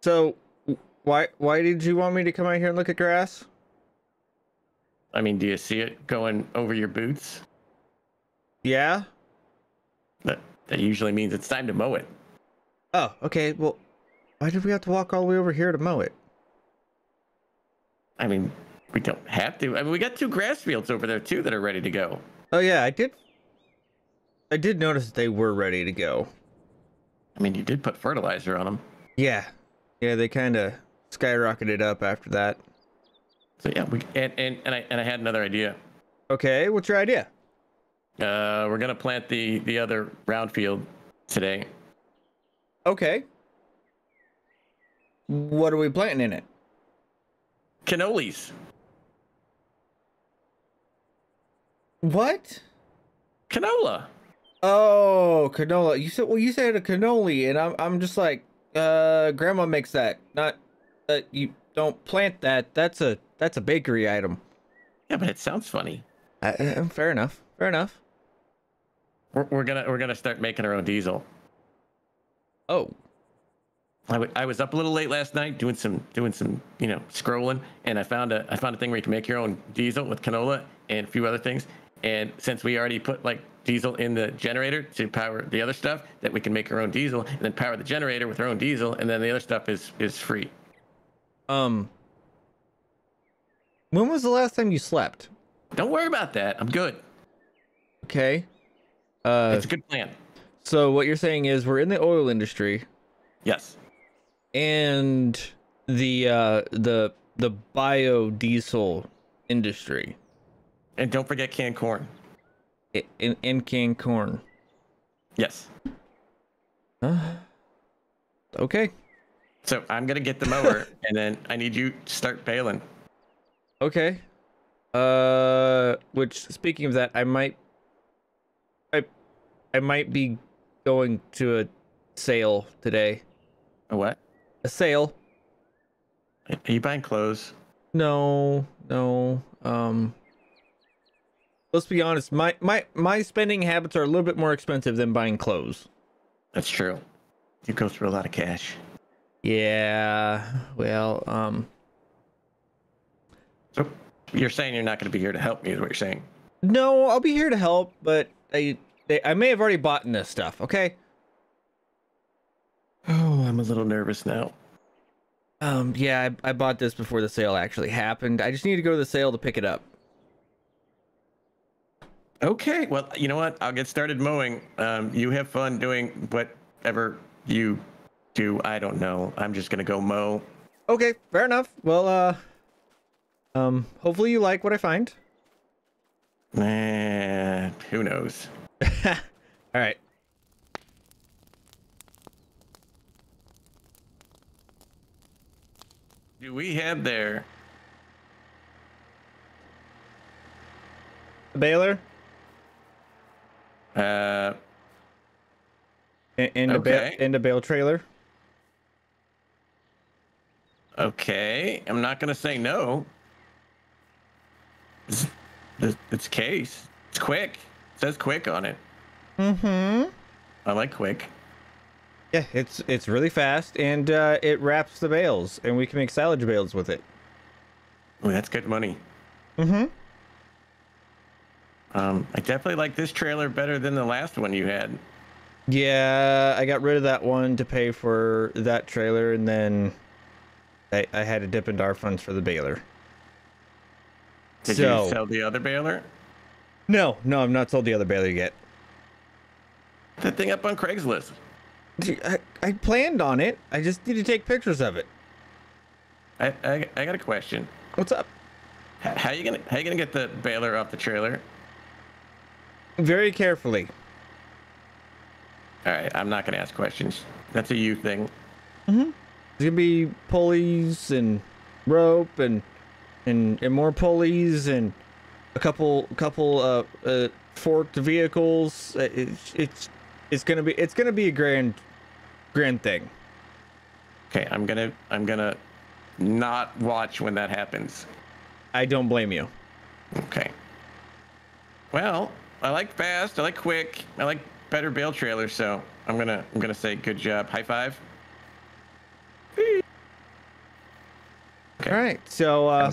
So, why why did you want me to come out here and look at grass? I mean, do you see it going over your boots? Yeah. That that usually means it's time to mow it. Oh, okay. Well, why did we have to walk all the way over here to mow it? I mean, we don't have to. I mean, we got two grass fields over there too that are ready to go. Oh yeah, I did. I did notice that they were ready to go. I mean, you did put fertilizer on them. Yeah, yeah, they kind of skyrocketed up after that. So yeah, we and and and I and I had another idea. Okay, what's your idea? Uh, we're gonna plant the the other round field today. Okay. What are we planting in it? Cannolis. What? Canola. Oh, canola. You said well, you said a cannoli, and I'm I'm just like, uh, grandma makes that. Not that you don't plant that. That's a that's a bakery item. Yeah, but it sounds funny. Uh, uh, fair enough. Fair enough. We're, we're gonna we're gonna start making our own diesel. Oh, I, w- I was up a little late last night doing some doing some you know scrolling, and I found a I found a thing where you can make your own diesel with canola and a few other things. And since we already put like diesel in the generator to power the other stuff, that we can make our own diesel and then power the generator with our own diesel, and then the other stuff is is free. um. When was the last time you slept? Don't worry about that. I'm good. Okay. Uh, It's a good plan. so what you're saying is we're in the oil industry Yes. and the uh the the biodiesel industry And don't forget canned corn. in in canned corn. Yes. Uh, okay. So I'm gonna get the mower, and then I need you to start baling. Okay. Uh, which speaking of that, I might, I, I might be going to a sale today. A what? A sale? Are you buying clothes? No, no. Um, let's be honest. My my my spending habits are a little bit more expensive than buying clothes. That's true. You go through a lot of cash. Yeah. Well, um, So you're saying you're not going to be here to help me? Is what you're saying? no, I'll be here to help, but I they, I may have already bought in this stuff. Okay. Oh, I'm a little nervous now. Um, yeah, I, I bought this before the sale actually happened. I just need to go to the sale to pick it up. Okay. Well, you know what? I'll get started mowing. Um, you have fun doing whatever you do. I don't know. I'm just gonna go mow. Okay, fair enough. Well, uh, um, hopefully you like what I find. Nah, who knows? All right. Do we have there? baler Uh, and, and a bale Okay. and a bale trailer. okay. I'm not gonna say no. It's, it's, case. It's quick. It says quick on it. Mm-hmm. I like quick. Yeah, it's it's really fast and uh, it wraps the bales, and we can make silage bales with it. Oh, that's good money. Mm-hmm. Um, I definitely like this trailer better than the last one you had. Yeah, I got rid of that one to pay for that trailer, and then I, I had to dip into our funds for the baler. Did so, you sell the other baler? no, no, I've not sold the other baler yet. That thing up on Craigslist. Dude, I, I planned on it. I just need to take pictures of it. I, I, I got a question. What's up? How you gonna how you gonna get the baler off the trailer? Very carefully. All right, I'm not gonna ask questions. That's a you thing. There's gonna be pulleys and rope and and and more pulleys and a couple couple uh, uh forked vehicles. Uh, It's it's it's gonna be it's gonna be a grand grand thing. Okay, I'm gonna I'm gonna not watch when that happens. I don't blame you. Okay. Well, I like fast. I like quick. I like better bale trailers. So I'm gonna I'm gonna say good job. High five. Okay. All right. So, uh,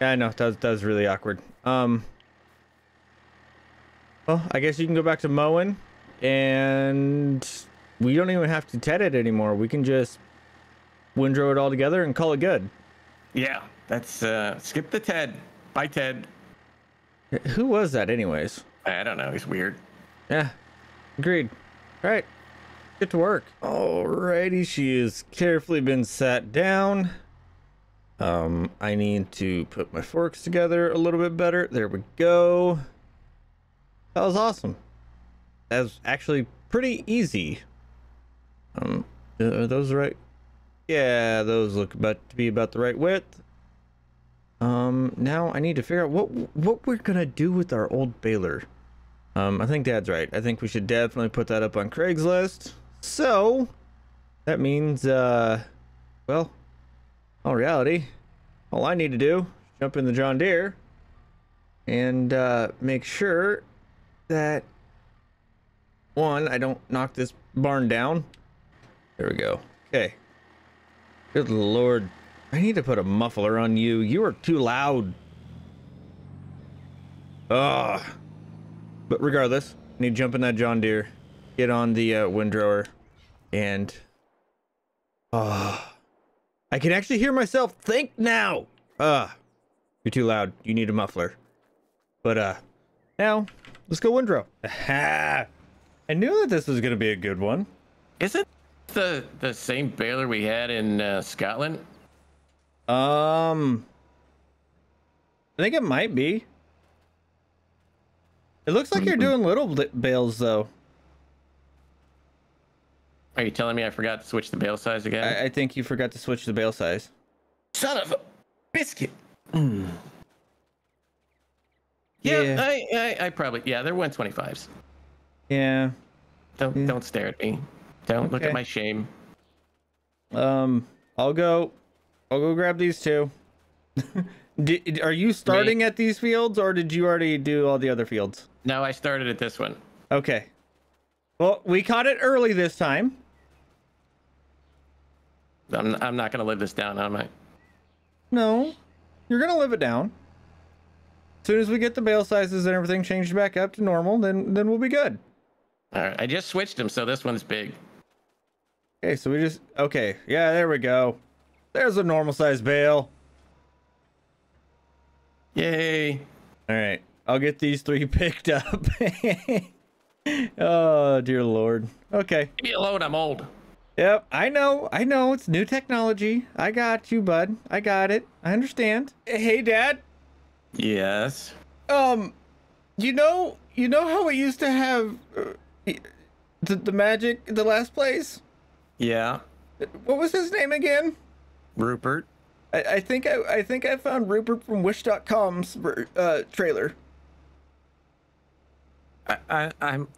yeah, I know that was, that was really awkward. Um, well, I guess you can go back to mowing, and we don't even have to ted it anymore. We can just windrow it all together and call it good. Yeah, that's uh, skip the Ted. Bye, Ted. Who was that, anyways? I don't know. He's weird. Yeah, agreed. All right, get to work. Alrighty, she has carefully been sat down. Um, I need to put my forks together a little bit better. There we go. That was awesome. That was actually pretty easy. Um, are those right? Yeah, those look about to be about the right width. Um, now I need to figure out what what we're gonna do with our old baler. Um, I think Dad's right. I think we should definitely put that up on Craigslist. So that means, uh, well, all reality, all I need to do is jump in the John Deere and uh, make sure that one, I don't knock this barn down. There we go. Okay. Good lord. I need to put a muffler on you. You are too loud. Ugh. But regardless, I need to jump in that John Deere, get on the uh, windrower, and ah, I can actually hear myself think now. Ah, you're too loud. You need a muffler. But uh, now let's go windrow. Aha! I knew that this was gonna be a good one. Is it the the same baler we had in uh, Scotland? Um, I think it might be. It looks like you're doing little li- bales though. Are you telling me I forgot to switch the bale size again? I, I think you forgot to switch the bale size. Son of a biscuit. Yeah, Yeah. I, I, I probably yeah, they're 125s. Yeah. Don't don't stare at me. Don't look at my shame. Um, I'll go. I'll go grab these two. Did, are you starting at these fields, or did you already do all the other fields? No, I started at this one. Okay. Well, we caught it early this time. I'm I'm not gonna live this down, am I? No, you're gonna live it down. As soon as we get the bale sizes and everything changed back up to normal, then then we'll be good. All right, I just switched them, so this one's big. Okay, so we just okay. Yeah, there we go. There's a normal size bale. Yay! All right, I'll get these three picked up. oh dear lord. Okay. Leave me alone. I'm old. Yep, I know. I know. It's new technology. I got you, bud. I got it. I understand. Hey, Dad. Yes. Um, you know, you know how we used to have uh, the the magic in the last place. Yeah. What was his name again? Rupert. I, I think I, I think I found Rupert from Wish.com's uh, trailer. I, I I'm.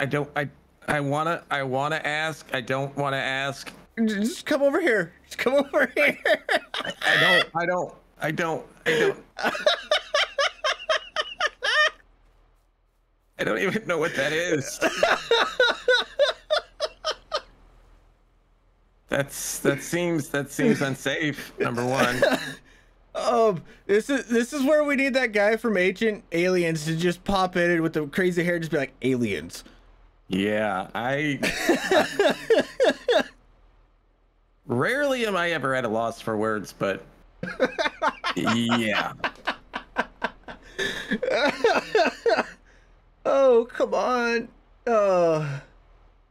I don't. I. I wanna. I wanna ask. I don't wanna ask. Just come over here. Just come over here. I, I don't. I don't. I don't. I don't. I don't even know what that is. That's that seems that seems unsafe. Number one. um, this is this is where we need that guy from Ancient Aliens to just pop in with the crazy hair, just be like aliens. Yeah, I. Rarely am I ever at a loss for words, but yeah. Oh come on. Uh,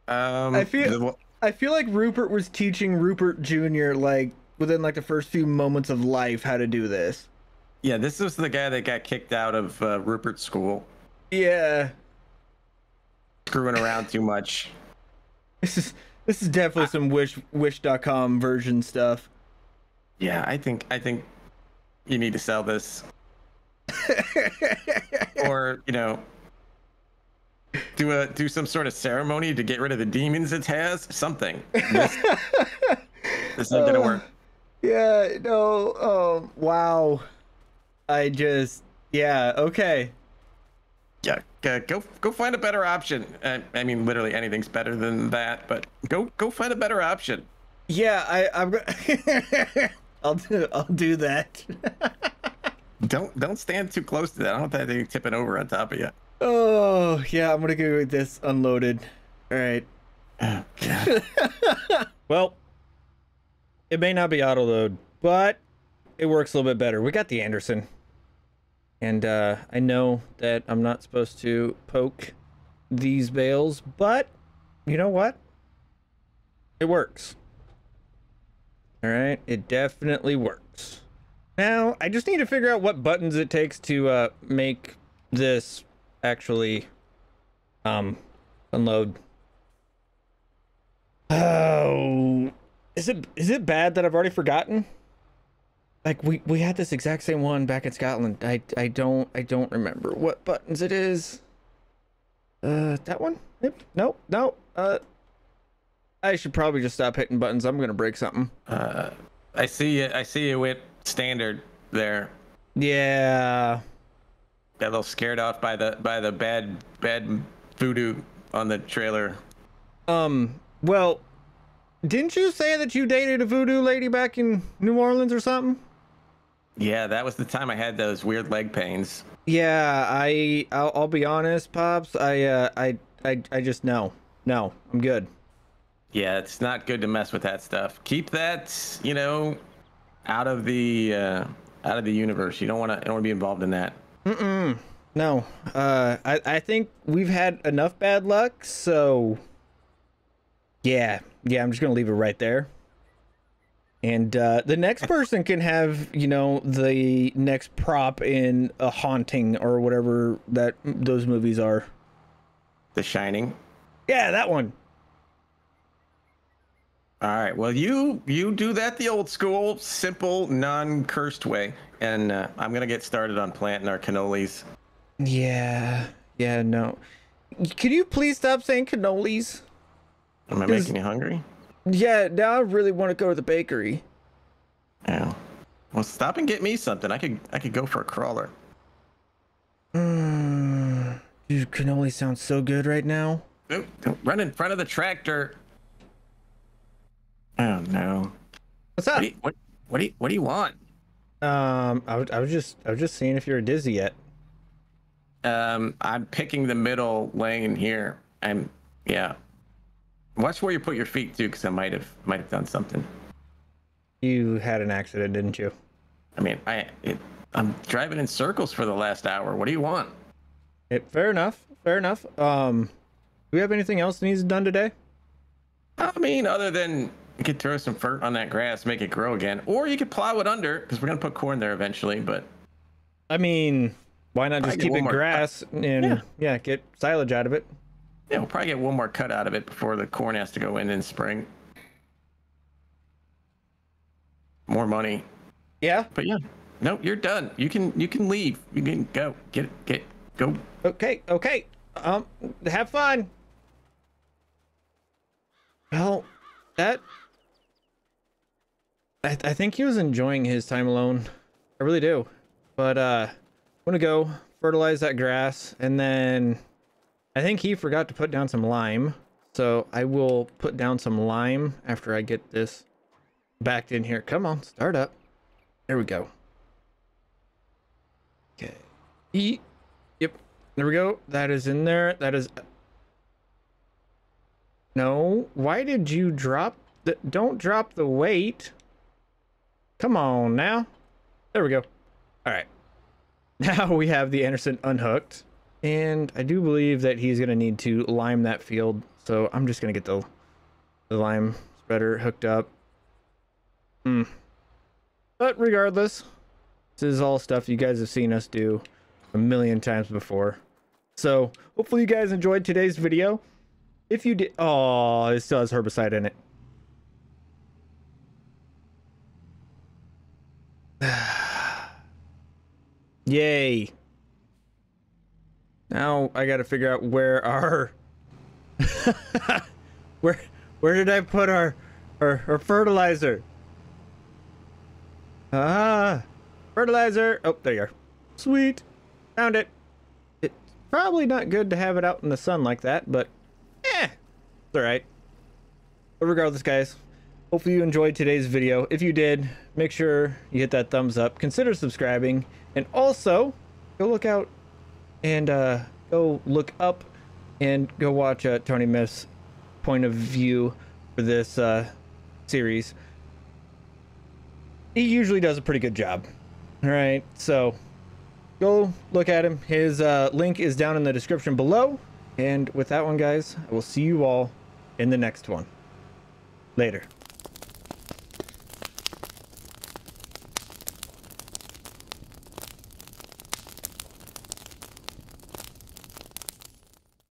Um, I feel- the- I feel like Rupert was teaching Rupert Jr. like within like the first few moments of life how to do this. yeah, this was the guy that got kicked out of uh, Rupert's school, Yeah. screwing around too much. This is this is definitely some wish wish.com version stuff. Yeah, I think I think you need to sell this, or you know, do a do some sort of ceremony to get rid of the demons it has. Something. This, this ain't gonna work. Yeah, no. Oh, wow. I just yeah, okay. Yeah, go go, find a better option. Uh, I mean, literally anything's better than that, but go go find a better option. Yeah, I I'm I'll do. I'll do that. Don't don't stand too close to that. I don't that thing tipping over on top of you. Oh yeah, I'm gonna go with this unloaded. All right. Oh, Well, it may not be auto load, but it works a little bit better. We got the Anderson. And uh, I know that I'm not supposed to poke these bales, but you know what? It works. All right, it definitely works. Now, I just need to figure out what buttons it takes to uh, make this actually um, unload. Oh, is it is it bad that I've already forgotten? Like we we had this exact same one back in Scotland. I I don't I don't remember what buttons it is. Uh, that one? Yep. No, no. Uh, I should probably just stop hitting buttons. I'm gonna break something. Uh, I see you. I see you with standard there. Yeah. Got a little scared off by the by the bad bad voodoo on the trailer. Um. Well, didn't you say that you dated a voodoo lady back in New Orleans or something? Yeah, that was the time I had those weird leg pains. Yeah, I I'll, I'll be honest, pops. I uh I I I just no no. I'm good. Yeah, it's not good to mess with that stuff. Keep that, you know, out of the uh, out of the universe. You don't want to don't want to be involved in that. Mm-mm. No. Uh, I I think we've had enough bad luck, so yeah, yeah. I'm just gonna leave it right there. And uh, the next person can have, you know, the next prop in a haunting or whatever that those movies are. The Shining. Yeah, that one. All right. Well, you you do that the old school, simple, non-cursed way, and uh, I'm gonna get started on planting our cannolis. Yeah, yeah. No. Can you please stop saying cannolis? Am I making you hungry? Yeah, now I really want to go to the bakery. Yeah. Well, stop and get me something. I could I could go for a crawler. Mm, dude, cannoli sounds so good right now. Don't run in front of the tractor. Oh no. What's What up? do you, what, what do you what do you want? Um, I was, I was just, I was just seeing if you were dizzy yet. Um, I'm picking the middle lane here. I'm yeah. Watch where you put your feet too, because I might have might have done something. You had an accident, didn't you? I mean, I it, I'm driving in circles for the last hour. What do you want? It, fair enough. Fair enough. Um, do we have anything else that needs done today? I mean, other than you could throw some dirt on that grass, make it grow again, or you could plow it under, because we're gonna put corn there eventually. But I mean, why not just keep it more- grass and Yeah. yeah, get silage out of it? yeah, we'll probably get one more cut out of it before the corn has to go in in spring. More money. Yeah. But yeah, no, you're done. You can you can leave. You can go. Get get go. Okay. Okay. Um, have fun. Well, that. I, I think he was enjoying his time alone. I really do. But uh, I'm gonna go fertilize that grass, and then I think he forgot to put down some lime. So I will put down some lime after I get this backed in here. Come on, start up. There we go. Okay. E. Yep. There we go. That is in there. That is. No. Why did you drop the? Don't drop the weight. Come on now. There we go. All right. Now we have the Anderson unhooked, and I do believe that he's gonna need to lime that field. So I'm just gonna get the the lime spreader hooked up. Hmm. But regardless, this is all stuff you guys have seen us do a million times before. So hopefully you guys enjoyed today's video. If you did, oh, it still has herbicide in it. Yay. Now I got to figure out where our where where did I put our our, our fertilizer? Ah, fertilizer. Oh, there you are. Sweet. Found it. It's probably not good to have it out in the sun like that, but eh, it's all right. But regardless, guys, Hopefully you enjoyed today's video. If you did, make sure you hit that thumbs up. Consider subscribing. And also, go look out and uh, go look up and go watch uh, Tony Myth's point of view for this uh, series. He usually does a pretty good job. All right, so go look at him. His uh, link is down in the description below. And with that one, guys, I will see you all in the next one. Later.